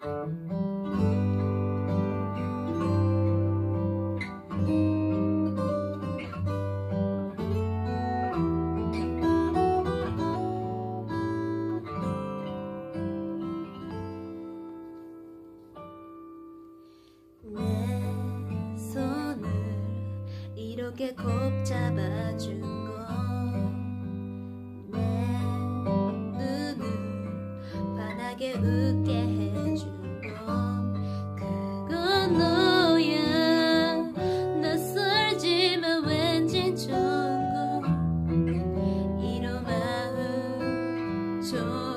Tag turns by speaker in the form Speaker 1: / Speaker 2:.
Speaker 1: 내 손을 이렇게 꼭 잡아준 건내 눈을 환하게 웃게 就。